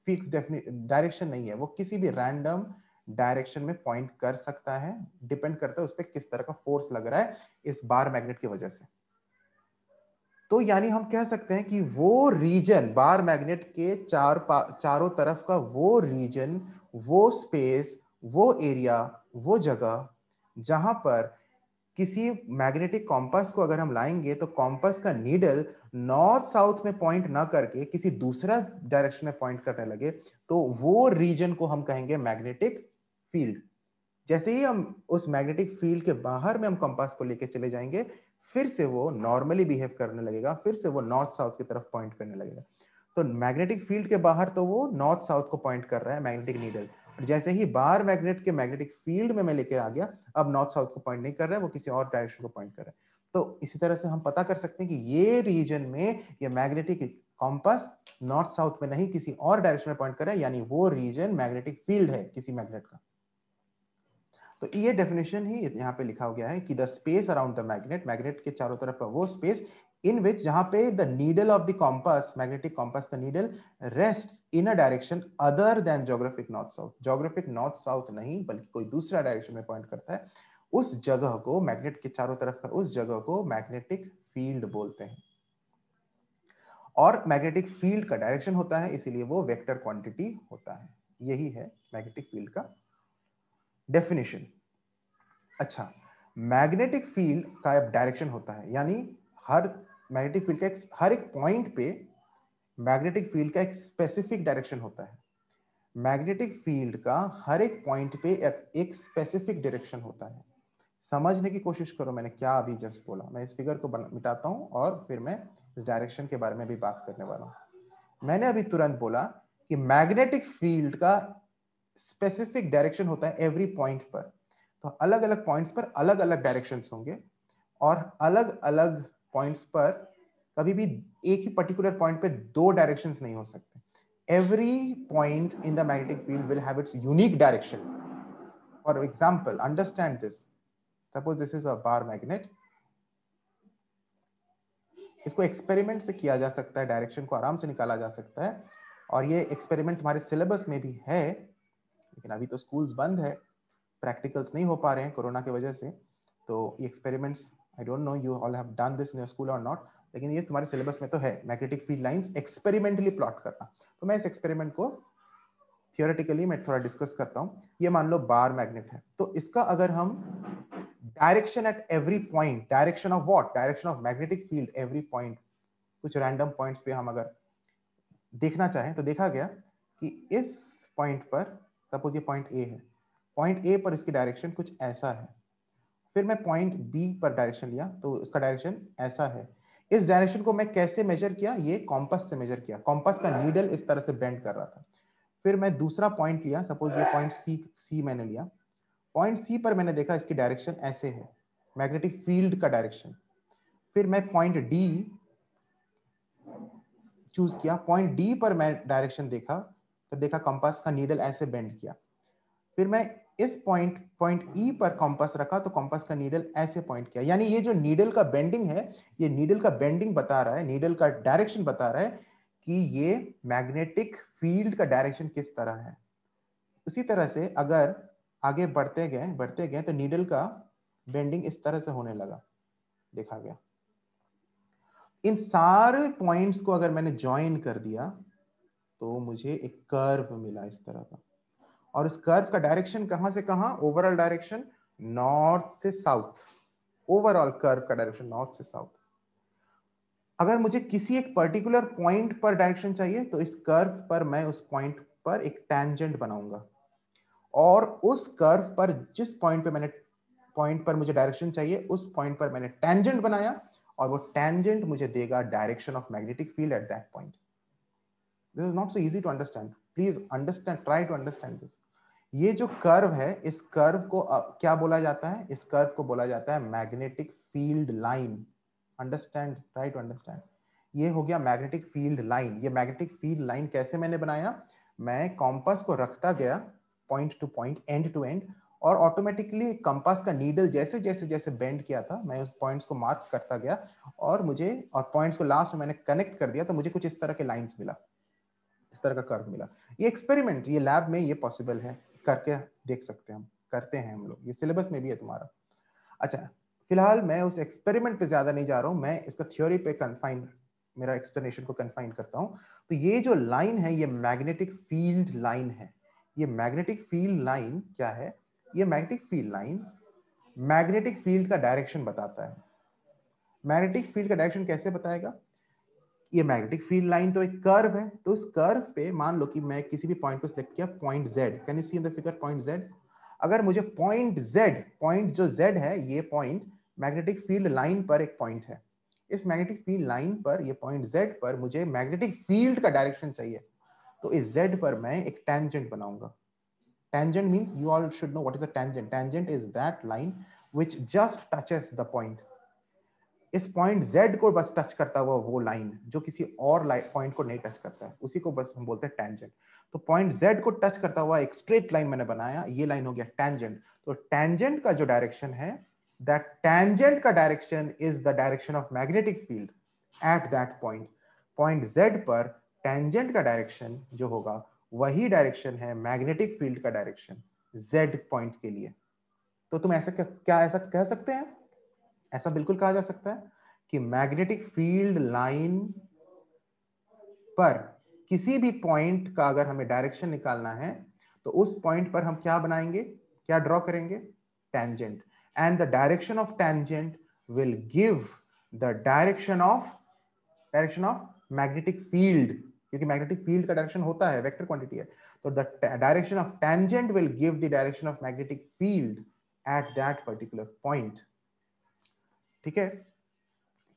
फिक्स डायरेक्शन नहीं है वो किसी भी रैंडम डायरेक्शन में पॉइंट कर सकता है, डिपेंड करता है उस पर किस तरह का फोर्स लग रहा है इस बार मैग्नेट की वजह से। तो यानी हम कह सकते हैं कि वो रीजन, बार मैग्नेट के चार चारों तरफ़ का वो रीजन, वो स्पेस, वो एरिया, वो जगह, जहाँ पर किसी मैग्नेटिक कॉम्पस को अगर हम लाएँगे तो कॉम्पस का नीडल नॉर्थ साउथ में पॉइंट ना करके किसी दूसरा डायरेक्शन में पॉइंट करने लगे तो वो रीजन को हम कहेंगे मैग्नेटिक फ़ील्ड। जैसे ही हम उस मैग्नेटिक फ़ील्ड के बाहर में हम कंपास को लेके चले जाएँगे, फिर से वो नॉर्मली बिहेव करने लगेगा, फिर से वो नॉर्थ साउथ की तरफ़ पॉइंट करने लगेगा। तो मैग्नेटिक फ़ील्ड के बाहर तो वो नॉर्थ साउथ को पॉइंट कर रहा है मैग्नेटिक नीडल जैसे ही बार मैग्नेट के मैग्नेटिक फ़ील्ड में मैं लेकर आ गया, अब नॉर्थ साउथ को पॉइंट नहीं कर रहा है, वो किसी और डायरेक्शन को पॉइंट कर रहा है। तो इसी तरह से हम पता कर सकते हैं कि ये रीजन में ये मैग्नेटिक कॉम्पस नॉर्थ साउथ में नहीं, किसी और डायरेक्शन में पॉइंट कर रहा है, यानी वो रीजन मैग्नेटिक फ़ील्ड है किसी मैग्नेट का। तो ये डेफिनेशन ही यहाँ पे लिखा गया है कि the space around the magnet magnet के चारों तरफ़ वो स्पेस इन विच जहाँ पे the needle of the compass, magnetic compass का needle rests in a direction other than geographic north south. Geographic north south नहीं, बल्कि कोई दूसरा डायरेक्शन में पॉइंट करता है। उस जगह को मैग्नेट के चारों तरफ़ का, उस जगह को मैग्नेटिक फ़ील्ड बोलते हैं। और मैग्नेटिक फ़ील्ड का डायरेक्शन होता है, इसीलिए वो वेक्टर क्वांटिटी होता है। यही है मैग्नेटिक फ़ील्ड का डेफिनेशन अच्छा मैग्नेटिक फ़ील्ड का डायरेक्शन होता है, यानी हर मैग्नेटिक फ़ील्ड का हर एक पॉइंट पे मैग्नेटिक फ़ील्ड का एक स्पेसिफिक डायरेक्शन होता है। मैग्नेटिक फ़ील्ड का हर एक पॉइंट पे एक स्पेसिफिक डायरेक्शन होता है। समझने की कोशिश करो, मैंने क्या अभी जस्ट बोला। मैं इस फिगर को मिटाता हूँ और फिर मैं इस डायरेक्शन के बारे में भी बात करने वाला हूँ। मैंने अभी तुरंत बोला कि मैग्नेटिक फ़ील्ड का स्पेसिफिक डायरेक्शन होता है एवरी पॉइंट पर। तो अलग अलग पॉइंट्स पर अलग अलग डायरेक्शंस होंगे और अलग अलग पॉइंट्स पर कभी भी एक ही पर्टिकुलर पॉइंट पे दो डायरेक्शंस नहीं हो सकते। Every point in the magnetic field will have its unique direction for example understand this suppose this is a bar magnet इसको एक्सपेरिमेंट से किया जा सकता है डायरेक्शन को आराम से निकाला जा सकता है। और ये एक्सपेरिमेंट हमारे सिलेबस में भी है। लेकिन अभी तो स्कूल्स बंद है प्रैक्टिकल्स नहीं हो पा रहे हैं कोरोना की वजह से तो ये experiments I don't know you all have done this in your school और नॉट लेकिन ये तुम्हारे सिलेबस में तो है magnetic field lines experimentally plot करना। तो मैं इस एक्सपेरिमेंट को थियोरेटिकली मैं थोड़ा डिस्कस करता हूँ, ये मान लो बार मैग्नेट है तो इसका अगर हम direction at every point direction of what direction of magnetic field every point कुछ रैंडम पॉइंट्स पे हम अगर देखना चाहें तो देखा गया कि इस पॉइंट पर सपोज़ ये पॉइंट ए है। पॉइंट ए पर इसकी डायरेक्शन कुछ ऐसा है। फिर मैं पॉइंट बी पर डायरेक्शन लिया तो इसका डायरेक्शन ऐसा है। इस डायरेक्शन को मैं कैसे मेजर किया? ये कॉम्पस से मेजर किया। कॉम्पस का नीडल इस तरह से बेंड कर रहा था। फिर मैं दूसरा पॉइंट लिया सपोज़ ये पॉइंट सी सी मैंने लिया। पॉइंट सी पर मैंने देखा इसकी डायरेक्शन ऐसे है। मैग्नेटिक फ़ील्ड का डायरेक्शन फिर मैं पॉइंट डी चूज़ किया। पॉइंट डी पर मैं डायरेक्शन देखा। तो देखा कंपास का नीडल ऐसे बेंड किया। फिर मैं इस पॉइंट पॉइंट ई पर कंपास रखा तो कंपास का नीडल ऐसे पॉइंट किया। यानी ये जो नीडल का बेंडिंग है, ये नीडल का बेंडिंग बता रहा है नीडल का डायरेक्शन बता रहा है कि ये मैग्नेटिक फ़ील्ड का डायरेक्शन किस तरह है। उसी तरह से अगर आगे बढ़ते गए बढ़ते गए तो नीडल का बेंडिंग इस तरह से होने लगा। देखा गया। इन सारे पॉइंट्स को अगर मैंने ज्वाइन कर दिया तो मुझे एक कर्व मिला इस तरह का। और इस कर्व का डायरेक्शन कहाँ से कहाँ? ओवरऑल डायरेक्शन नॉर्थ से साउथ ओवरऑल कर्व का डायरेक्शन नॉर्थ से साउथ अगर मुझे किसी एक पर्टिकुलर पॉइंट पर डायरेक्शन चाहिए तो इस कर्व पर मैं उस पॉइंट पर एक टेंजेंट बनाऊँगा। और उस कर्व पर जिस पॉइंट पे मैंने पॉइंट पर मुझे डायरेक्शन चाहिए, उस पॉइंट पर मैंने टेंजेंट बनाया, और वो टेंजेंट मुझे देगा direction of magnetic field at that point this is not so easy to understand please understand try to understand this ये जो कर्व है इस कर्व को uh, क्या बोला जाता है? इस कर्व को बोला जाता है magnetic field line understand try to understand ये हो गया मैग्नेटिक फ़ील्ड लाइन ये मैग्नेटिक फ़ील्ड लाइन कैसे मैंने बनाया? मैं कॉम्पस को रखता गया point to point end to end और ऑटोमेटिकली कंपास का नीडल जैसे जैसे जैसे बेंड किया था मैं उस पॉइंट्स को मार्क करता गया और मुझे और पॉइंट्स को लास्ट में मैंने कनेक्ट कर दिया तो मुझे कुछ इस तरह के लाइंस मिला। इस तरह का कर्व मिला। ये एक्सपेरिमेंट ये लैब में ये पॉसिबल है। करके देख सकते हैं हम। करते हैं हम लोग। ये सिलेबस में भी है तुम्हारा। अच्छा फ़िलहाल मैं उस एक्सपेरिमेंट पे ज़्यादा नहीं जा रहा हूँ। मैं इसका थ्योरी पे कन्फाइन मेरा एक्सप्लेनेशन को कन्फाइन करता हूँ। तो ये जो लाइन है, ये मैग्नेटिक फ़ील्ड लाइन है। ये मैग्नेटिक फ़ील्ड लाइन क्या है? ये magnetic field lines magnetic field का डायरेक्शन बताता है। मैग्नेटिक फ़ील्ड का डायरेक्शन कैसे बताएगा? ये मैग्नेटिक फ़ील्ड लाइन तो एक कर्व है तो उस कर्व पे मान लो कि मैं किसी भी पॉइंट को सिलेक्ट किया point Z can you see in the figure point Z अगर मुझे पॉइंट जेड पॉइंट जो जेड है, ये पॉइंट मैग्नेटिक फ़ील्ड लाइन पर एक पॉइंट है। इस मैग्नेटिक फ़ील्ड लाइन पर, ये पॉइंट जेड पर मुझे मैग्नेटिक फ़ील्ड का डायरेक्शन चाहिए। तो इस जेड पर मैं एक टेंजेंट बनाऊँगा। Tangent means you all should know what is a tangent. Tangent is that line which just touches the point इस पॉइंट z को बस टच करता हुआ वो लाइन जो किसी और पॉइंट को नहीं टच करता है। उसी को बस हम बोलते हैं टेंजेंट तो पॉइंट z को टच करता हुआ एक स्ट्रेट लाइन मैंने बनाया ये लाइन हो गया टेंजेंट तो टेंजेंट का जो डायरेक्शन है दैट टेंजेंट का direction is the direction of magnetic field at that point point z पर टेंजेंट का डायरेक्शन जो होगा वही डायरेक्शन है मैग्नेटिक फ़ील्ड का डायरेक्शन जेड पॉइंट के लिए। तो तुम ऐसा क्या, क्या ऐसा कह सकते हैं? ऐसा बिल्कुल कहा जा सकता है कि मैग्नेटिक फ़ील्ड लाइन पर किसी भी पॉइंट का अगर हमें डायरेक्शन निकालना है तो उस पॉइंट पर हम क्या बनाएँगे? क्या ड्रॉ करेंगे? Tangent and the direction of tangent will give the direction of direction of magnetic field क्योंकि मैग्नेटिक फ़ील्ड का डायरेक्शन होता है वेक्टर क्वांटिटी है। तो the direction of tangent will give the direction of magnetic field at that particular point ठीक है?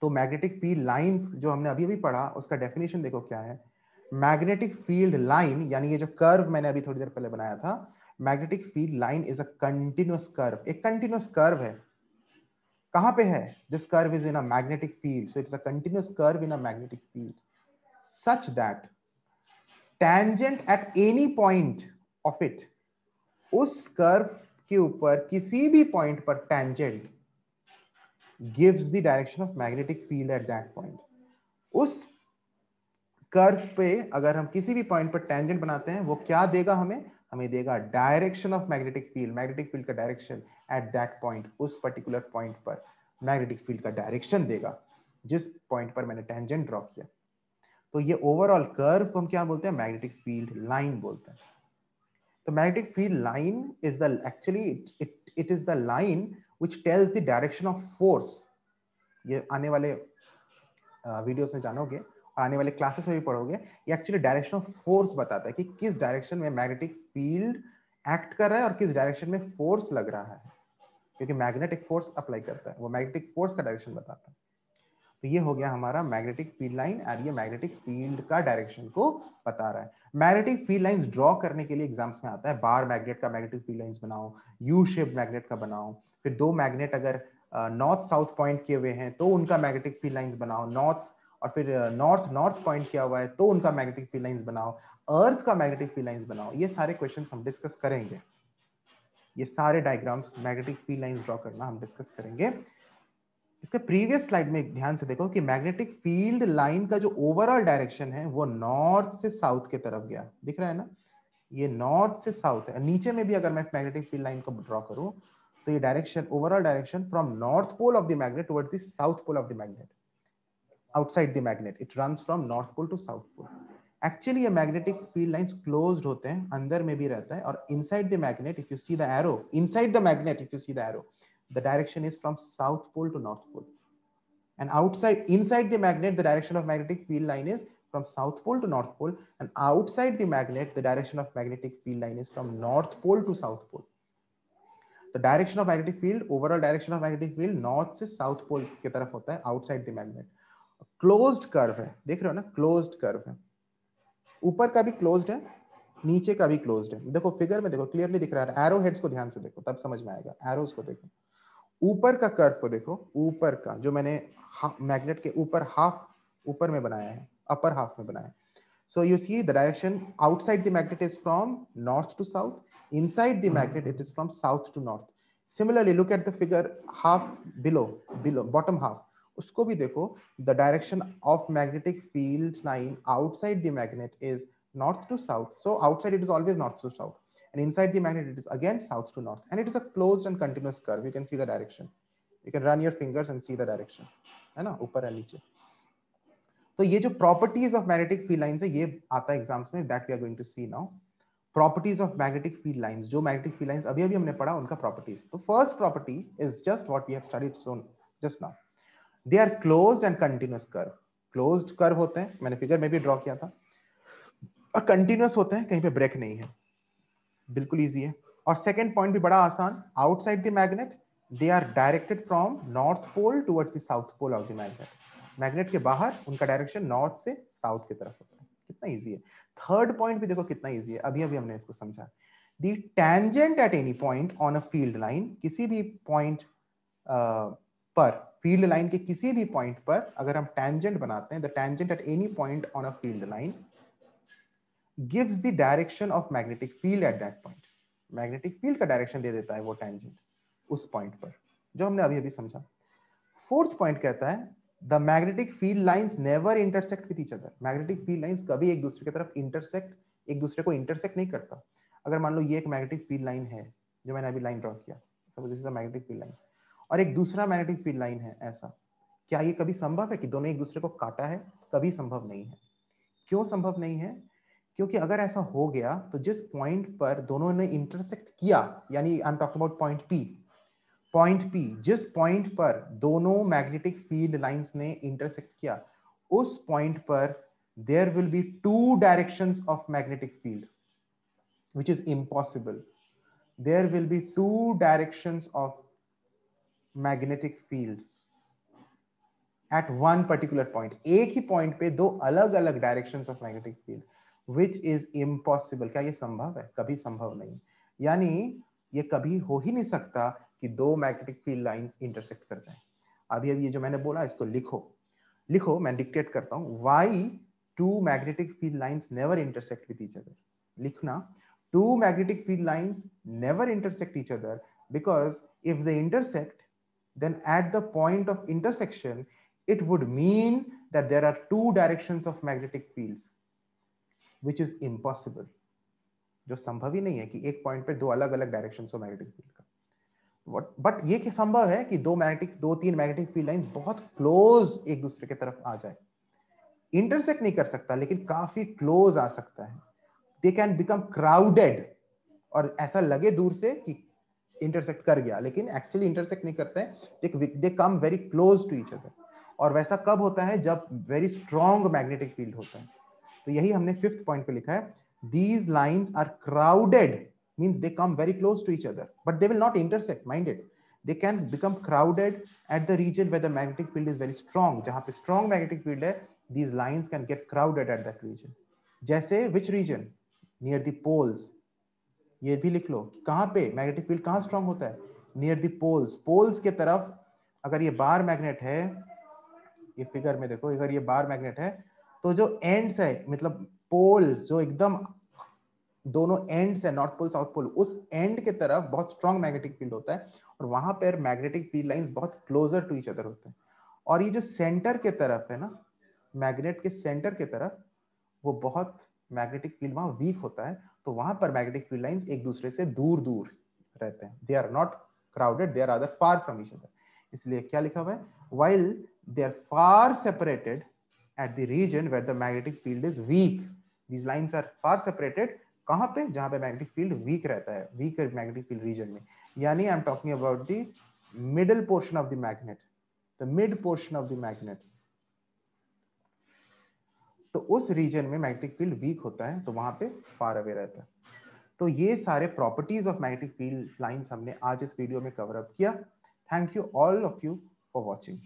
तो magnetic field lines जो हमने अभी अभी पढ़ा, उसका डेफिनेशन देखो क्या है? मैग्नेटिक फ़ील्ड लाइन यानी ये जो कर्व मैंने अभी थोड़ी देर पहले बनाया था magnetic field line is a continuous curve एक कंटिन्यूस कर्व है। कहाँ पे है? This curve is in a magnetic field so it's a continuous curve in a magnetic field such that tangent at any point of it उस curve के ऊपर किसी भी पॉइंट पर tangent gives the direction of magnetic field at that point उस curve पे अगर हम किसी भी पॉइंट पर टेंजेंट बनाते हैं, वो क्या देगा हमें? हमें देगा direction of magnetic field magnetic field का डायरेक्शन एट दैट पॉइंट उस पर्टिकुलर पॉइंट पर मैग्नेटिक फ़ील्ड का डायरेक्शन देगा, जिस पॉइंट पर मैंने टेंजेंट ड्रॉ किया। तो ये ओवरऑल कर्व को हम क्या बोलते हैं? मैग्नेटिक फ़ील्ड लाइन बोलते हैं। तो magnetic field line is the actually it it is the line which tells the direction of force. ये आने वाले वीडियोस में जानोगे और आने वाले क्लासेस में भी पढ़ोगे, ये एक्चुअली डायरेक्शन ऑफ़ फोर्स बताता है कि किस डायरेक्शन में मैग्नेटिक फ़ील्ड एक्ट कर रहा है और किस डायरेक्शन में फोर्स लग रहा है। क्योंकि मैग्नेटिक फोर्स अप्लाई करता है, वो मैग्नेटिक फोर्स का डायरेक्शन बताता है। तो ये हो गया हमारा मैग्नेटिक फ़ील्ड लाइन और ये मैग्नेटिक फ़ील्ड का डायरेक्शन को बता रहा है। मैग्नेटिक फ़ील्ड लाइंस ड्रॉ करने के लिए एग्ज़ाम्स में आता है। बार मैग्नेट का मैग्नेटिक फ़ील्ड लाइंस बनाओ यू शेप मैग्नेट का बनाओ फिर दो मैग्नेट अगर नॉर्थ साउथ पॉइंट किए हुए हैं तो उनका मैग्नेटिक फ़ील्ड लाइंस बनाओ नॉर्थ और फिर नॉर्थ नॉर्थ पॉइंट किया हुआ है तो उनका मैग्नेटिक फ़ील्ड लाइंस बनाओ अर्थ का मैग्नेटिक फ़ील्ड लाइंस बनाओ, ये सारे क्वेश्चंस हम डिस्कस करेंगे। ये सारे diagrams magnetic field lines draw करना हम डिस्कस करेंगे। इसके प्रीवियस स्लाइड में ध्यान से देखो कि मैग्नेटिक फ़ील्ड लाइन का जो ओवरऑल डायरेक्शन है, वो नॉर्थ से साउथ की तरफ़ गया। दिख रहा है ना? ये नॉर्थ से साउथ है। नीचे में भी अगर मैं मैग्नेटिक फ़ील्ड लाइन को ड्रॉ करूँ तो ये direction overall direction from north pole of the magnet towards the south pole of the magnet outside the magnet it runs from north pole to south pole actually ये magnetic field lines closed होते हैं अंदर में भी रहता है और inside the magnet if you see the arrow inside the magnet if you see the arrow the direction is from south pole to north pole and outside inside the magnet the direction of magnetic field line is from south pole to north pole and outside the magnet the direction of magnetic field line is from north pole to south pole तो direction of magnetic field overall direction of magnetic field north से south pole की तरफ़ होता है outside the magnet close curve है, देख रहे हो ना? क्लोज कर्व है। ऊपर का भी क्लोज है, नीचे का भी क्लोज है। देखो फिगर में देखो क्लियरली दिख रहा है। एरो हेड्स को ध्यान से देखो, तब समझ में आएगा। एरोज को देखो। ऊपर का कर्व को देखो, ऊपर का, जो मैंने मैग्नेट के ऊपर हाफ़ ऊपर में बनाया है अपर हाफ़ में बनाया है। So you see the direction outside the magnet is from north to south inside the magnet it is from south to north similarly look at the figure half below below bottom half usko bhi dekho the direction of magnetic field line outside the magnet is north to south so outside it is always north to south and inside the magnet it is again south to north and it is a closed and continuous curve you can see the direction you can run your fingers and see the direction है ना ऊपर है नीचे तो ये जो properties of magnetic field lines है ये आता है एग्जाम्स में that we are going to see now Properties of magnetic field lines जो मैग्नेटिक फ़ील्ड लाइंस अभी अभी हमने पढ़ा, उनका प्रॉपर्टीज़ तो first property is just what we have studied so just now they are closed and continuous curve closed curve होते हैं, मैंने फिगर में भी ड्रॉ किया था। और कंटीन्यूअस होते हैं, कहीं पे ब्रेक नहीं है। बिल्कुल इजी है। और सेकंड पॉइंट भी बड़ा आसान outside the magnet they are directed from north pole towards the south pole of the magnet magnet के बाहर, उनका डायरेक्शन नॉर्थ से साउथ की तरफ़ होता है। कितना इजी है। थर्ड पॉइंट भी देखो कितना इजी है। अभी अभी हमने इसको समझा। The tangent at any point on a field line किसी भी पॉइंट पर फ़ील्ड लाइन के किसी भी पॉइंट पर अगर हम टेंजेंट बनाते हैं the tangent at any point on a field line gives the direction of magnetic field at that point magnetic field का डायरेक्शन दे देता है वो टेंजेंट उस पॉइंट पर, जो हमने अभी अभी समझा। फोर्थ पॉइंट कहता है the magnetic field lines never intersect with each other magnetic field lines कभी एक दूसरे की तरफ़ इंटरसेक्ट एक दूसरे को इंटरसेक्ट नहीं करता। अगर मान लो ये एक मैग्नेटिक फ़ील्ड लाइन है, जो मैंने अभी लाइन ड्रॉ किया suppose this is a magnetic field line और एक दूसरा मैग्नेटिक फ़ील्ड लाइन है ऐसा, क्या ये कभी संभव है कि दोनों एक दूसरे को काटा है? कभी संभव नहीं है। क्यों संभव नहीं है? क्योंकि अगर ऐसा हो गया तो जिस पॉइंट पर दोनों ने इंटरसेक्ट किया, यानी I am talking about point P point P जिस पॉइंट पर दोनों मैग्नेटिक फ़ील्ड लाइंस ने इंटरसेक्ट किया, उस पॉइंट पर there will be two directions of magnetic field which is impossible. There will be two directions of magnetic field at one particular point. एक ही point पे दो अलग अलग directions of magnetic field which is impossible. क्या ये संभव है? कभी संभव नहीं। यानी ये कभी हो ही नहीं सकता कि दो मैग्नेटिक फ़ील्ड लाइंस इंटरसेक्ट कर जाएँ। अभी अभी ये जो मैंने बोला, इसको लिखो। लिखो, मैं डिक्टेट करता हूँ why two magnetic field lines never intersect with each other लिखना two magnetic field lines never intersect each other because if the intersect then at the point of intersection it would mean that there are two direction of magnetic field which is impossible जो संभव ही नहीं है कि एक point पर दो अलग अलग direction of magnetic field but ये क्या संभव है कि दो मैग्नेटिक दो तीन मैग्नेटिक फ़ील्ड लाइंस बहुत क्लोज एक दूसरे की तरफ़ आ जाए? इंटरसेक्ट नहीं कर सकता, लेकिन काफ़ी क्लोज आ सकता है। दे कैन बिकम क्राउडेड और ऐसा लगे दूर से कि इंटरसेक्ट कर गया, लेकिन एक्चुअली इंटरसेक्ट नहीं करते हैं। They come very close to each other और वैसा कब होता है? जब वेरी स्ट्रॉन्ग मैग्नेटिक फ़ील्ड होता है। तो यही हमने फिफ्थ पॉइंट पे लिखा है। These lines are crowded means they come very close to each other but they will not intersect mind it they can become crowded at the region where the magnetic field is very strong jahan pe strong magnetic field hai these lines can get crowded at that region jaise which region near the poles ये भी लिख लो कहाँ पे magnetic field कहाँ strong होता है near the poles poles के तरफ़ अगर ये बार मैग्नेट है ये फिगर में देखो अगर ये बार मैग्नेट है तो जो एंड्स है मतलब पोल जो एकदम दोनों एंड है, नॉर्थ पोल, साउथ पोल, उस एंड के तरफ़ बहुत स्ट्रॉन्ग मैग्नेटिक फ़ील्ड होता है और वहाँ पर मैग्नेटिक फ़ील्ड लाइंस बहुत क्लोजर टू ईच अदर होते हैं। और ये जो सेंटर के तरफ़ है ना मैग्नेट के सेंटर के तरफ़, वो बहुत मैग्नेटिक फ़ील्ड वहाँ वीक होता है तो वहाँ पर मैग्नेटिक फ़ील्ड लाइंस एक दूसरे से दूर दूर रहते हैं। They are not crowded they are other far from each other इसलिए क्या लिखा हुआ है? While they are far separated at the region where the magnetic field is weak these lines are far separated कहाँ पे? जहाँ पे मैग्नेटिक फ़ील्ड वीक रहता है वीक मैग्नेटिक फ़ील्ड रीजन में। यानी I am talking about the middle portion of the magnet the mid portion of the magnet तो उस रीजन में मैग्नेटिक फ़ील्ड वीक होता है तो वहाँ पे फार अवे रहता है। तो ये सारे properties of magnetic field lines हमने आज इस वीडियो में कवर अप किया। Thank you all of you for watching